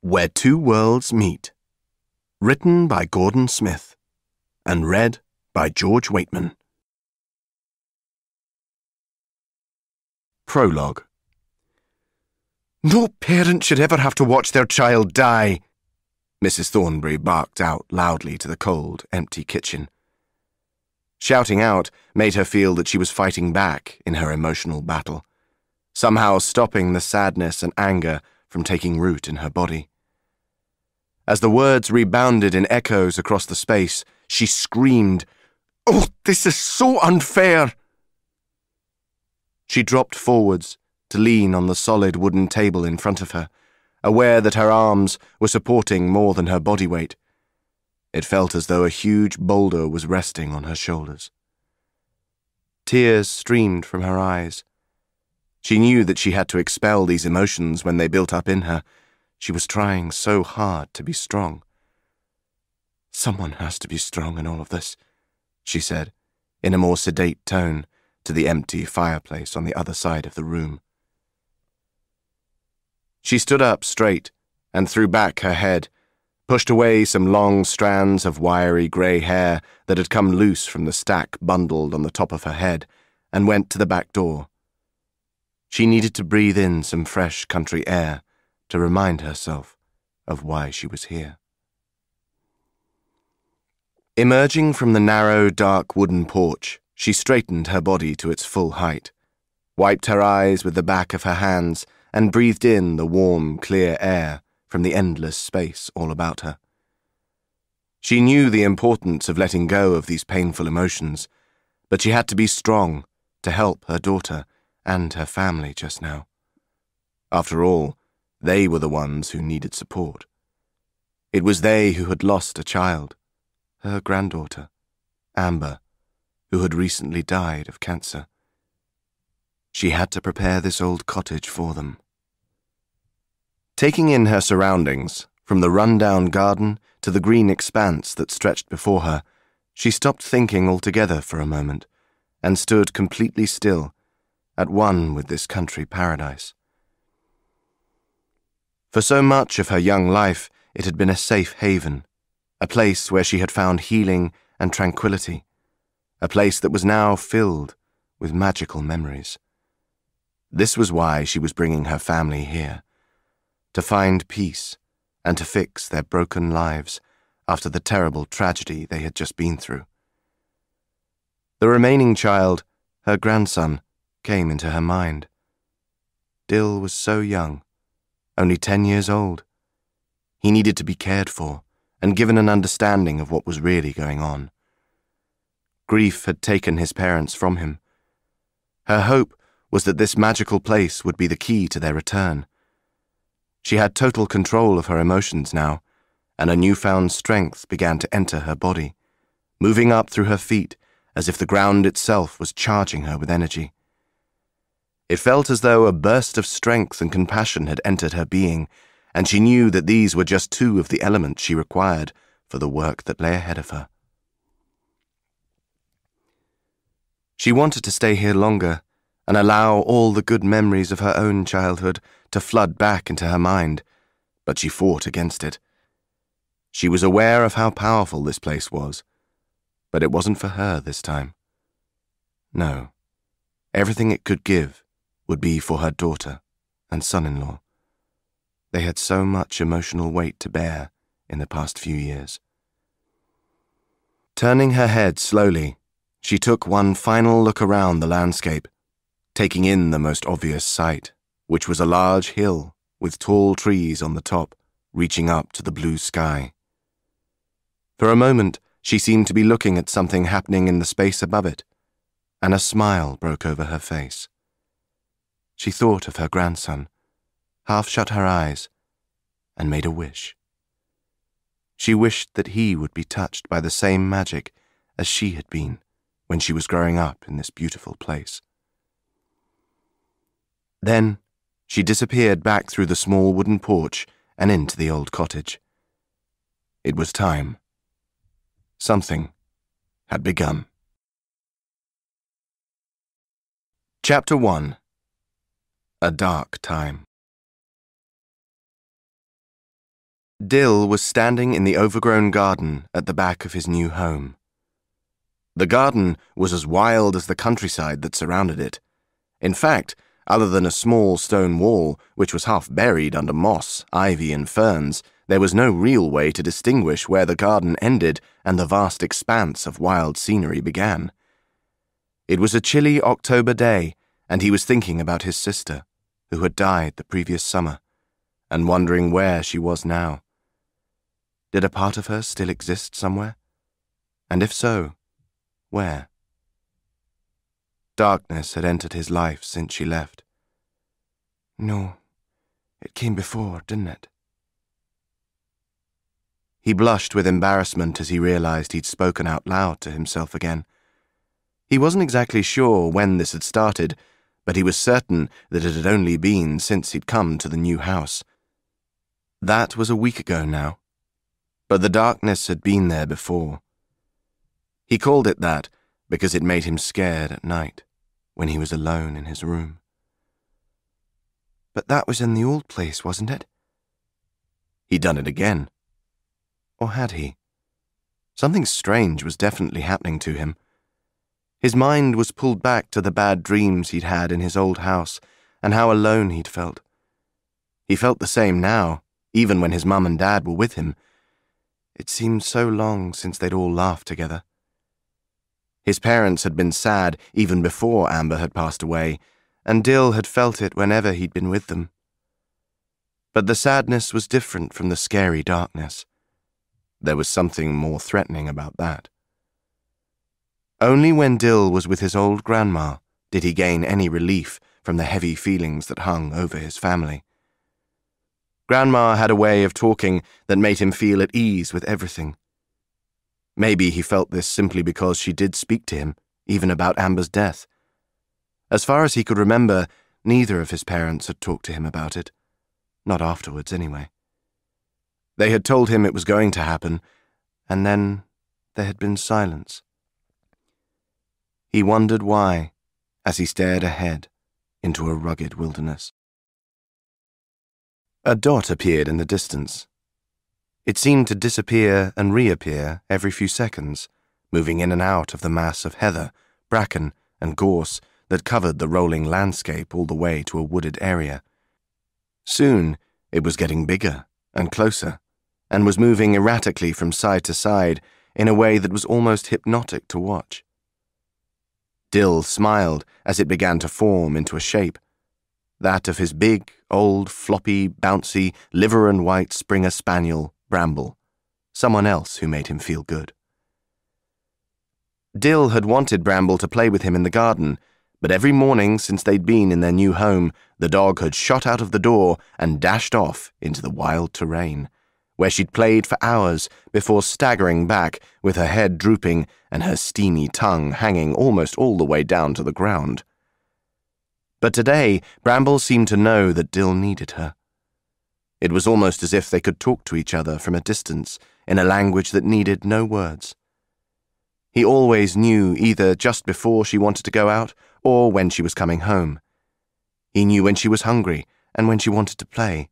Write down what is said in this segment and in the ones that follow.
Where Two Worlds Meet. Written by Gordon Smith and read by George Waitman. Prologue. No parent should ever have to watch their child die, Mrs. Thornbury barked out loudly to the cold, empty kitchen. Shouting out made her feel that she was fighting back in her emotional battle, somehow stopping the sadness and anger from taking root in her body. As the words rebounded in echoes across the space, she screamed, Oh, this is so unfair! She dropped forwards to lean on the solid wooden table in front of her, aware that her arms were supporting more than her body weight. It felt as though a huge boulder was resting on her shoulders. Tears streamed from her eyes. She knew that she had to expel these emotions when they built up in her. She was trying so hard to be strong. Someone has to be strong in all of this, she said, in a more sedate tone, to the empty fireplace on the other side of the room. She stood up straight and threw back her head, pushed away some long strands of wiry grey hair that had come loose from the stack bundled on the top of her head, and went to the back door. She needed to breathe in some fresh country air to remind herself of why she was here. Emerging from the narrow, dark wooden porch, she straightened her body to its full height, wiped her eyes with the back of her hands, and breathed in the warm, clear air from the endless space all about her. She knew the importance of letting go of these painful emotions, but she had to be strong to help her daughter and her family just now. After all, they were the ones who needed support. It was they who had lost a child, her granddaughter, Amber, who had recently died of cancer. She had to prepare this old cottage for them. Taking in her surroundings, from the run-down garden to the green expanse that stretched before her, she stopped thinking altogether for a moment and stood completely still, at one with this country paradise. For so much of her young life, it had been a safe haven, a place where she had found healing and tranquility, a place that was now filled with magical memories. This was why she was bringing her family here to find peace and to fix their broken lives after the terrible tragedy they had just been through. The remaining child, her grandson, came into her mind. Dill was so young, only ten years old. He needed to be cared for and given an understanding of what was really going on. Grief had taken his parents from him. Her hope was that this magical place would be the key to their return she had total control of her emotions now, and a newfound strength began to enter her body, moving up through her feet as if the ground itself was charging her with energy. It felt as though a burst of strength and compassion had entered her being, and she knew that these were just two of the elements she required for the work that lay ahead of her. She wanted to stay here longer and allow all the good memories of her own childhood to flood back into her mind, but she fought against it. She was aware of how powerful this place was, but it wasn't for her this time. No, everything it could give would be for her daughter and son-in-law. They had so much emotional weight to bear in the past few years. Turning her head slowly, she took one final look around the landscape taking in the most obvious sight, which was a large hill with tall trees on the top, reaching up to the blue sky. For a moment, she seemed to be looking at something happening in the space above it, and a smile broke over her face. She thought of her grandson, half shut her eyes, and made a wish. She wished that he would be touched by the same magic as she had been when she was growing up in this beautiful place. Then she disappeared back through the small wooden porch and into the old cottage. It was time. Something had begun. Chapter 1 A Dark Time Dill was standing in the overgrown garden at the back of his new home. The garden was as wild as the countryside that surrounded it. In fact, other than a small stone wall, which was half buried under moss, ivy, and ferns, there was no real way to distinguish where the garden ended and the vast expanse of wild scenery began. It was a chilly October day, and he was thinking about his sister, who had died the previous summer, and wondering where she was now. Did a part of her still exist somewhere? And if so, where? Darkness had entered his life since she left. No, it came before, didn't it? He blushed with embarrassment as he realized he'd spoken out loud to himself again. He wasn't exactly sure when this had started, but he was certain that it had only been since he'd come to the new house. That was a week ago now, but the darkness had been there before. He called it that because it made him scared at night when he was alone in his room. But that was in the old place, wasn't it? He'd done it again. Or had he? Something strange was definitely happening to him. His mind was pulled back to the bad dreams he'd had in his old house and how alone he'd felt. He felt the same now, even when his mum and dad were with him. It seemed so long since they'd all laughed together. His parents had been sad even before Amber had passed away, and Dill had felt it whenever he'd been with them. But the sadness was different from the scary darkness. There was something more threatening about that. Only when Dill was with his old grandma did he gain any relief from the heavy feelings that hung over his family. Grandma had a way of talking that made him feel at ease with everything. Maybe he felt this simply because she did speak to him, even about Amber's death. As far as he could remember, neither of his parents had talked to him about it. Not afterwards, anyway. They had told him it was going to happen, and then there had been silence. He wondered why, as he stared ahead into a rugged wilderness. A dot appeared in the distance, it seemed to disappear and reappear every few seconds, moving in and out of the mass of heather, bracken, and gorse that covered the rolling landscape all the way to a wooded area. Soon it was getting bigger and closer, and was moving erratically from side to side in a way that was almost hypnotic to watch. Dill smiled as it began to form into a shape, that of his big, old, floppy, bouncy, liver and white Springer Spaniel, Bramble, someone else who made him feel good. Dill had wanted Bramble to play with him in the garden, but every morning since they'd been in their new home, the dog had shot out of the door and dashed off into the wild terrain, where she'd played for hours before staggering back with her head drooping and her steamy tongue hanging almost all the way down to the ground. But today, Bramble seemed to know that Dill needed her. It was almost as if they could talk to each other from a distance in a language that needed no words. He always knew either just before she wanted to go out or when she was coming home. He knew when she was hungry and when she wanted to play.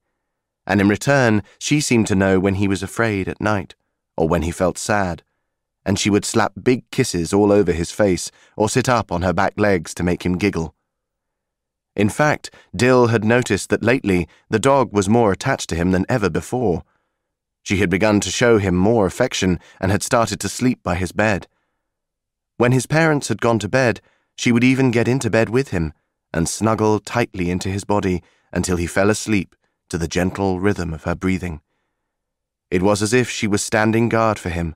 And in return, she seemed to know when he was afraid at night or when he felt sad. And she would slap big kisses all over his face or sit up on her back legs to make him giggle. In fact, Dill had noticed that lately the dog was more attached to him than ever before. She had begun to show him more affection and had started to sleep by his bed. When his parents had gone to bed, she would even get into bed with him and snuggle tightly into his body until he fell asleep to the gentle rhythm of her breathing. It was as if she was standing guard for him,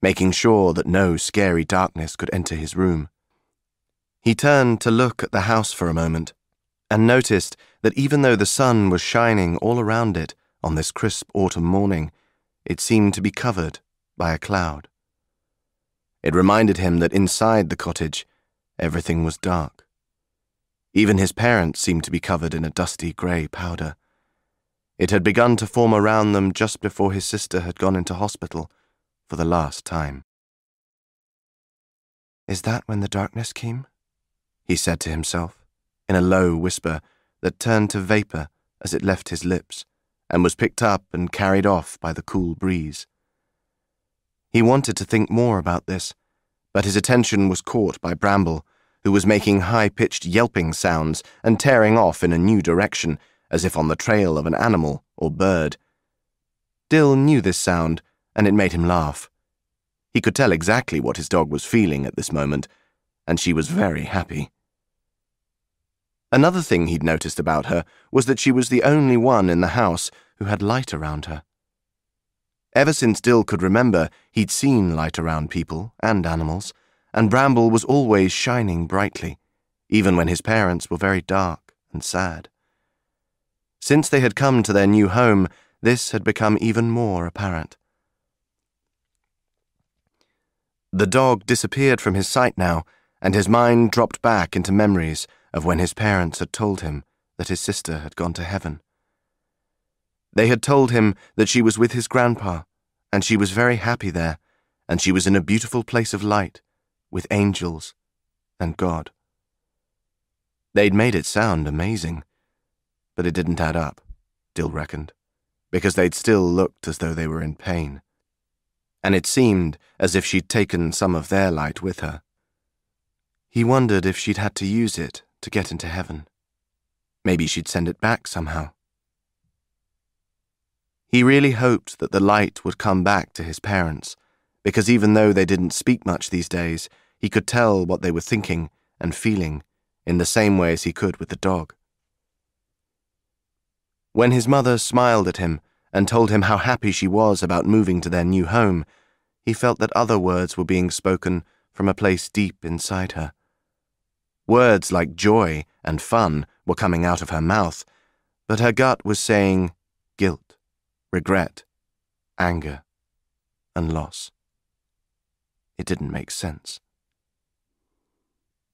making sure that no scary darkness could enter his room. He turned to look at the house for a moment and noticed that even though the sun was shining all around it on this crisp autumn morning, it seemed to be covered by a cloud. It reminded him that inside the cottage, everything was dark. Even his parents seemed to be covered in a dusty grey powder. It had begun to form around them just before his sister had gone into hospital for the last time. Is that when the darkness came? He said to himself in a low whisper that turned to vapour as it left his lips and was picked up and carried off by the cool breeze. He wanted to think more about this, but his attention was caught by Bramble, who was making high pitched yelping sounds and tearing off in a new direction, as if on the trail of an animal or bird. Dill knew this sound, and it made him laugh. He could tell exactly what his dog was feeling at this moment, and she was very happy. Another thing he'd noticed about her was that she was the only one in the house who had light around her. Ever since Dill could remember, he'd seen light around people and animals, and Bramble was always shining brightly, even when his parents were very dark and sad. Since they had come to their new home, this had become even more apparent. The dog disappeared from his sight now, and his mind dropped back into memories of when his parents had told him that his sister had gone to heaven. They had told him that she was with his grandpa, and she was very happy there, and she was in a beautiful place of light, with angels and God. They'd made it sound amazing, but it didn't add up, Dill reckoned, because they'd still looked as though they were in pain. And it seemed as if she'd taken some of their light with her. He wondered if she'd had to use it to get into heaven. Maybe she'd send it back somehow. He really hoped that the light would come back to his parents, because even though they didn't speak much these days, he could tell what they were thinking and feeling in the same way as he could with the dog. When his mother smiled at him and told him how happy she was about moving to their new home, he felt that other words were being spoken from a place deep inside her. Words like joy and fun were coming out of her mouth, but her gut was saying guilt, regret, anger, and loss. It didn't make sense.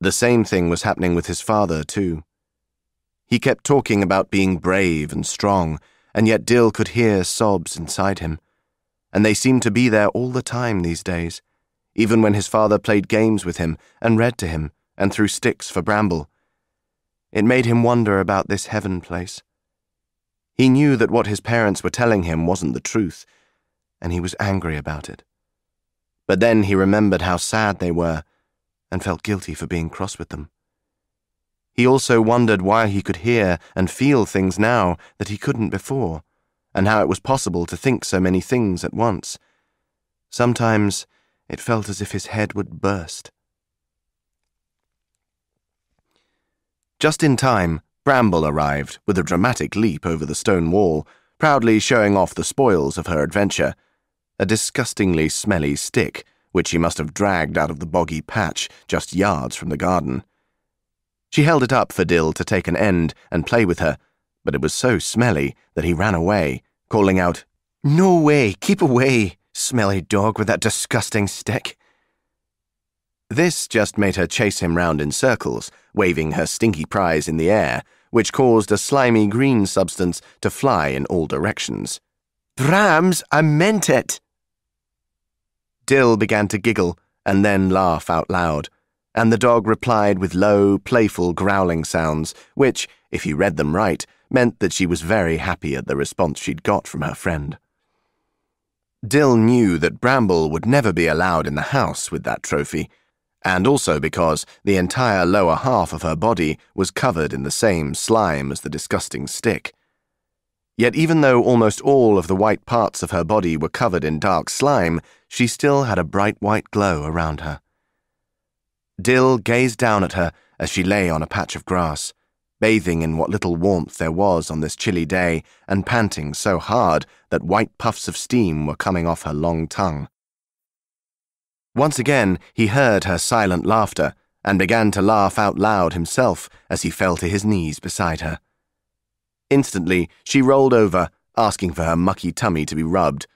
The same thing was happening with his father, too. He kept talking about being brave and strong, and yet Dill could hear sobs inside him. And they seemed to be there all the time these days, even when his father played games with him and read to him and threw sticks for Bramble. It made him wonder about this heaven place. He knew that what his parents were telling him wasn't the truth, and he was angry about it. But then he remembered how sad they were and felt guilty for being cross with them. He also wondered why he could hear and feel things now that he couldn't before, and how it was possible to think so many things at once. Sometimes it felt as if his head would burst. Just in time, Bramble arrived with a dramatic leap over the stone wall, proudly showing off the spoils of her adventure a disgustingly smelly stick, which she must have dragged out of the boggy patch just yards from the garden. She held it up for Dill to take an end and play with her, but it was so smelly that he ran away, calling out, No way, keep away, smelly dog with that disgusting stick. This just made her chase him round in circles, waving her stinky prize in the air, which caused a slimy green substance to fly in all directions. Brahms, I meant it! Dill began to giggle and then laugh out loud, and the dog replied with low, playful growling sounds, which, if you read them right, meant that she was very happy at the response she'd got from her friend. Dill knew that Bramble would never be allowed in the house with that trophy, and also because the entire lower half of her body was covered in the same slime as the disgusting stick. Yet even though almost all of the white parts of her body were covered in dark slime, she still had a bright white glow around her. Dill gazed down at her as she lay on a patch of grass, bathing in what little warmth there was on this chilly day and panting so hard that white puffs of steam were coming off her long tongue. Once again, he heard her silent laughter and began to laugh out loud himself as he fell to his knees beside her. Instantly, she rolled over, asking for her mucky tummy to be rubbed,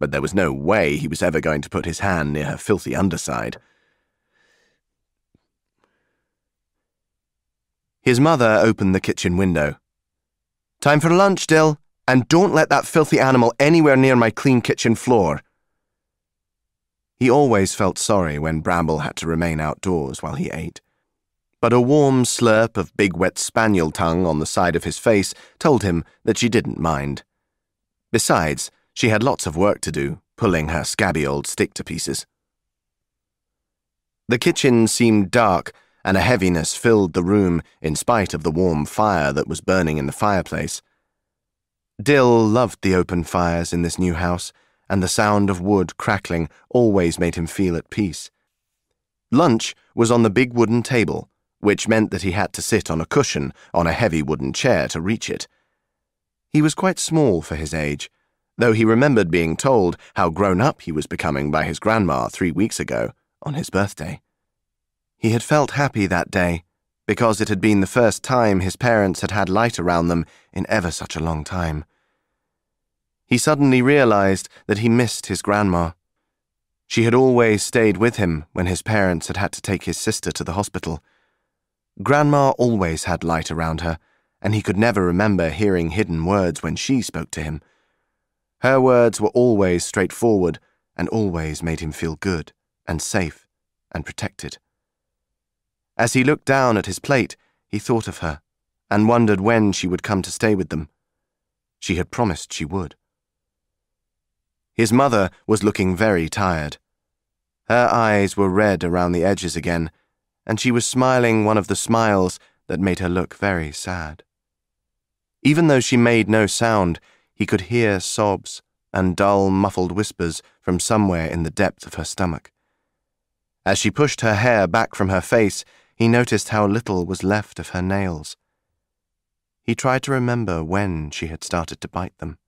but there was no way he was ever going to put his hand near her filthy underside. His mother opened the kitchen window. Time for lunch, Dill, and don't let that filthy animal anywhere near my clean kitchen floor. He always felt sorry when Bramble had to remain outdoors while he ate. But a warm slurp of big wet spaniel tongue on the side of his face told him that she didn't mind. Besides, she had lots of work to do, pulling her scabby old stick to pieces. The kitchen seemed dark, and a heaviness filled the room in spite of the warm fire that was burning in the fireplace. Dill loved the open fires in this new house, and the sound of wood crackling always made him feel at peace. Lunch was on the big wooden table, which meant that he had to sit on a cushion on a heavy wooden chair to reach it. He was quite small for his age, though he remembered being told how grown up he was becoming by his grandma three weeks ago, on his birthday. He had felt happy that day, because it had been the first time his parents had had light around them in ever such a long time. He suddenly realized that he missed his grandma. She had always stayed with him when his parents had had to take his sister to the hospital. Grandma always had light around her, and he could never remember hearing hidden words when she spoke to him. Her words were always straightforward and always made him feel good and safe and protected. As he looked down at his plate, he thought of her and wondered when she would come to stay with them. She had promised she would. His mother was looking very tired. Her eyes were red around the edges again, and she was smiling one of the smiles that made her look very sad. Even though she made no sound, he could hear sobs and dull, muffled whispers from somewhere in the depth of her stomach. As she pushed her hair back from her face, he noticed how little was left of her nails. He tried to remember when she had started to bite them.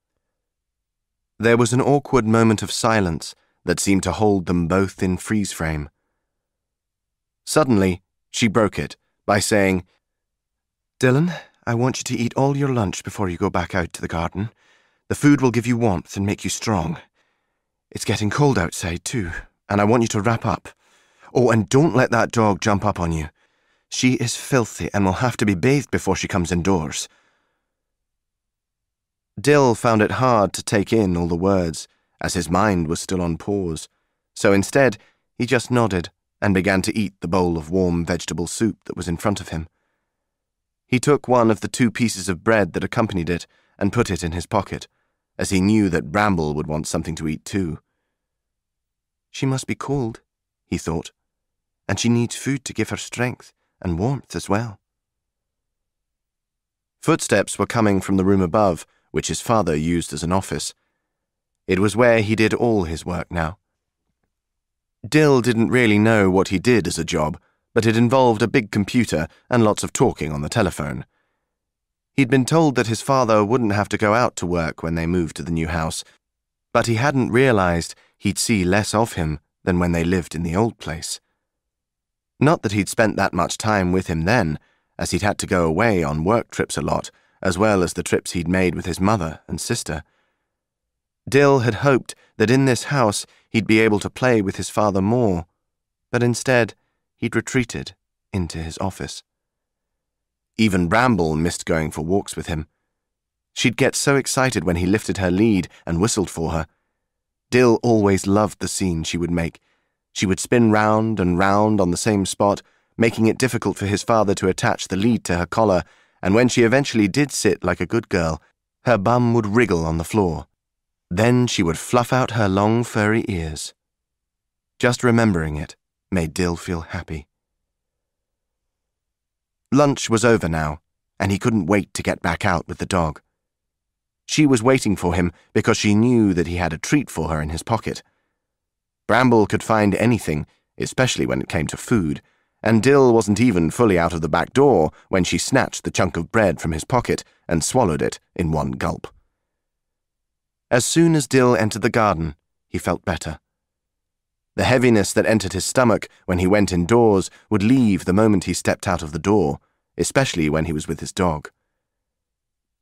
There was an awkward moment of silence that seemed to hold them both in freeze frame. Suddenly, she broke it by saying, Dylan, I want you to eat all your lunch before you go back out to the garden. The food will give you warmth and make you strong. It's getting cold outside, too, and I want you to wrap up. Oh, and don't let that dog jump up on you. She is filthy and will have to be bathed before she comes indoors. Dill found it hard to take in all the words, as his mind was still on pause, so instead he just nodded and began to eat the bowl of warm vegetable soup that was in front of him. He took one of the two pieces of bread that accompanied it and put it in his pocket, as he knew that Bramble would want something to eat too. She must be cold, he thought, and she needs food to give her strength and warmth as well. Footsteps were coming from the room above, which his father used as an office. It was where he did all his work now. Dill didn't really know what he did as a job, but it involved a big computer and lots of talking on the telephone. He'd been told that his father wouldn't have to go out to work when they moved to the new house, but he hadn't realized he'd see less of him than when they lived in the old place. Not that he'd spent that much time with him then, as he'd had to go away on work trips a lot, as well as the trips he'd made with his mother and sister. Dill had hoped that in this house he'd be able to play with his father more, but instead he'd retreated into his office. Even Bramble missed going for walks with him. She'd get so excited when he lifted her lead and whistled for her. Dill always loved the scene she would make. She would spin round and round on the same spot, making it difficult for his father to attach the lead to her collar and when she eventually did sit like a good girl, her bum would wriggle on the floor. Then she would fluff out her long furry ears. Just remembering it made Dill feel happy. Lunch was over now, and he couldn't wait to get back out with the dog. She was waiting for him because she knew that he had a treat for her in his pocket. Bramble could find anything, especially when it came to food, and Dill wasn't even fully out of the back door when she snatched the chunk of bread from his pocket and swallowed it in one gulp. As soon as Dill entered the garden, he felt better. The heaviness that entered his stomach when he went indoors would leave the moment he stepped out of the door, especially when he was with his dog.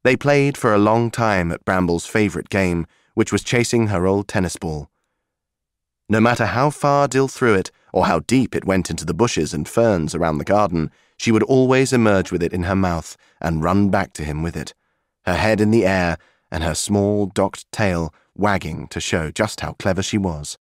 They played for a long time at Bramble's favourite game, which was chasing her old tennis ball. No matter how far Dill threw it, or how deep it went into the bushes and ferns around the garden, she would always emerge with it in her mouth and run back to him with it, her head in the air and her small docked tail wagging to show just how clever she was.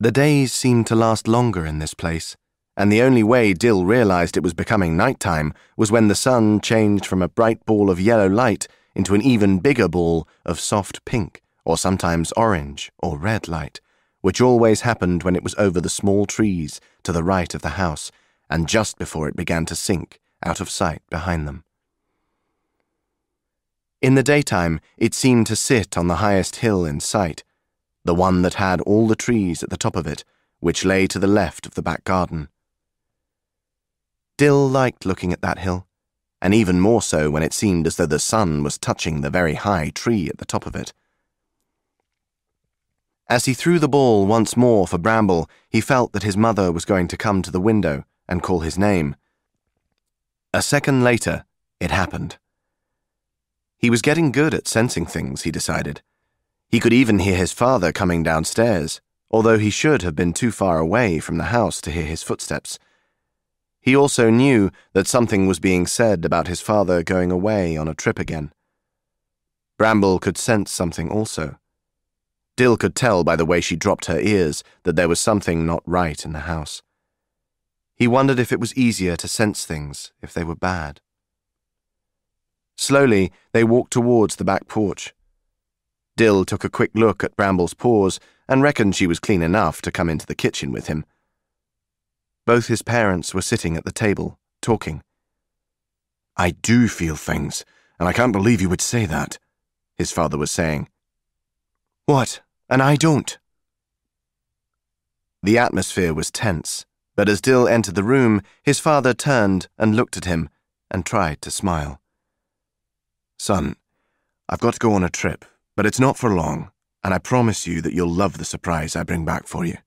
The days seemed to last longer in this place, and the only way Dill realized it was becoming night time was when the sun changed from a bright ball of yellow light into an even bigger ball of soft pink, or sometimes orange or red light, which always happened when it was over the small trees to the right of the house and just before it began to sink out of sight behind them. In the daytime, it seemed to sit on the highest hill in sight, the one that had all the trees at the top of it, which lay to the left of the back garden. Dill liked looking at that hill, and even more so when it seemed as though the sun was touching the very high tree at the top of it. As he threw the ball once more for Bramble, he felt that his mother was going to come to the window and call his name. A second later, it happened. He was getting good at sensing things, he decided. He could even hear his father coming downstairs, although he should have been too far away from the house to hear his footsteps. He also knew that something was being said about his father going away on a trip again. Bramble could sense something also. Dill could tell by the way she dropped her ears that there was something not right in the house. He wondered if it was easier to sense things if they were bad. Slowly, they walked towards the back porch. Dill took a quick look at Bramble's paws and reckoned she was clean enough to come into the kitchen with him. Both his parents were sitting at the table, talking. I do feel things, and I can't believe you would say that, his father was saying. What? And I don't? The atmosphere was tense, but as Dill entered the room, his father turned and looked at him and tried to smile. Son, I've got to go on a trip, but it's not for long, and I promise you that you'll love the surprise I bring back for you.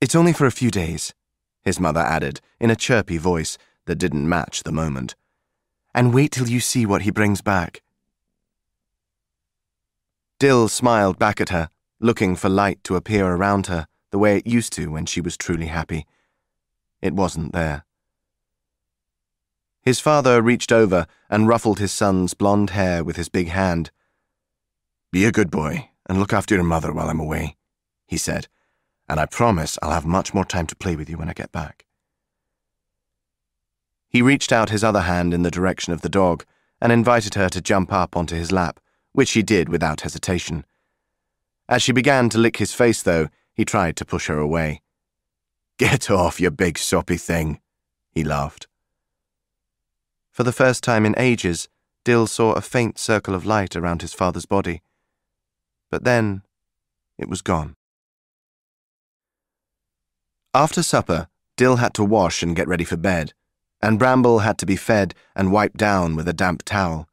It's only for a few days, his mother added in a chirpy voice that didn't match the moment. And wait till you see what he brings back. Dill smiled back at her, looking for light to appear around her the way it used to when she was truly happy. It wasn't there. His father reached over and ruffled his son's blond hair with his big hand. Be a good boy and look after your mother while I'm away, he said, and I promise I'll have much more time to play with you when I get back. He reached out his other hand in the direction of the dog and invited her to jump up onto his lap, which she did without hesitation. As she began to lick his face, though, he tried to push her away. Get off, you big soppy thing, he laughed. For the first time in ages, Dill saw a faint circle of light around his father's body. But then, it was gone. After supper, Dill had to wash and get ready for bed, and Bramble had to be fed and wiped down with a damp towel.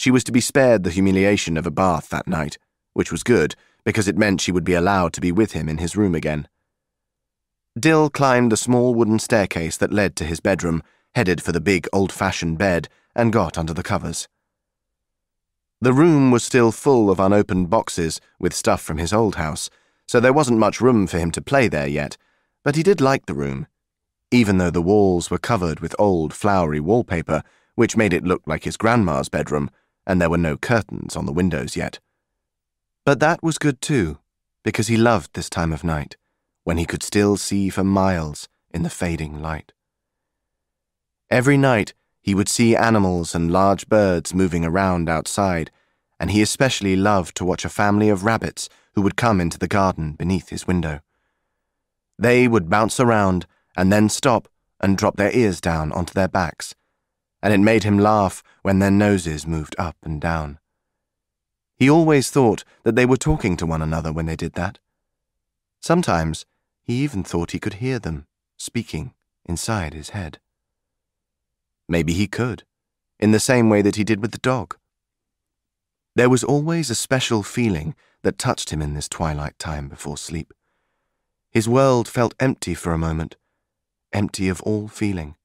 She was to be spared the humiliation of a bath that night, which was good, because it meant she would be allowed to be with him in his room again. Dill climbed the small wooden staircase that led to his bedroom headed for the big old fashioned bed, and got under the covers. The room was still full of unopened boxes with stuff from his old house, so there wasn't much room for him to play there yet, but he did like the room, even though the walls were covered with old flowery wallpaper, which made it look like his grandma's bedroom, and there were no curtains on the windows yet. But that was good too, because he loved this time of night, when he could still see for miles in the fading light. Every night, he would see animals and large birds moving around outside, and he especially loved to watch a family of rabbits who would come into the garden beneath his window. They would bounce around and then stop and drop their ears down onto their backs, and it made him laugh when their noses moved up and down. He always thought that they were talking to one another when they did that. Sometimes he even thought he could hear them speaking inside his head. Maybe he could, in the same way that he did with the dog. There was always a special feeling that touched him in this twilight time before sleep. His world felt empty for a moment, empty of all feeling.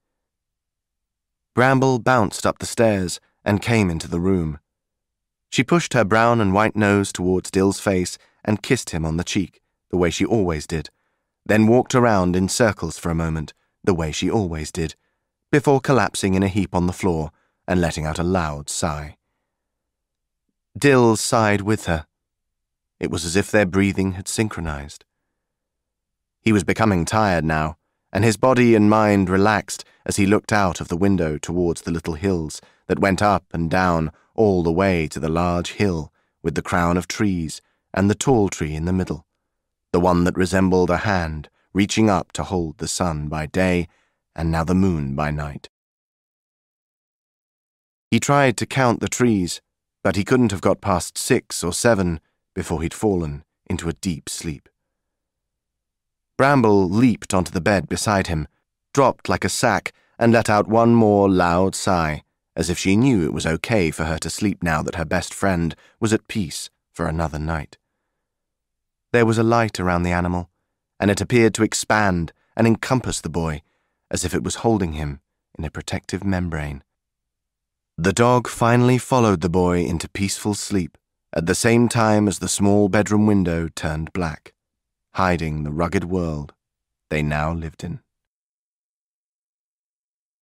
Bramble bounced up the stairs and came into the room. She pushed her brown and white nose towards Dill's face and kissed him on the cheek, the way she always did, then walked around in circles for a moment, the way she always did, before collapsing in a heap on the floor and letting out a loud sigh. Dill sighed with her. It was as if their breathing had synchronized. He was becoming tired now, and his body and mind relaxed as he looked out of the window towards the little hills that went up and down all the way to the large hill with the crown of trees and the tall tree in the middle, the one that resembled a hand reaching up to hold the sun by day and now the moon by night. He tried to count the trees, but he couldn't have got past six or seven before he'd fallen into a deep sleep. Bramble leaped onto the bed beside him, dropped like a sack, and let out one more loud sigh, as if she knew it was okay for her to sleep now that her best friend was at peace for another night. There was a light around the animal, and it appeared to expand and encompass the boy, as if it was holding him in a protective membrane. The dog finally followed the boy into peaceful sleep at the same time as the small bedroom window turned black, hiding the rugged world they now lived in.